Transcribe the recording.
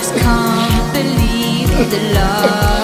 just can't believe the love.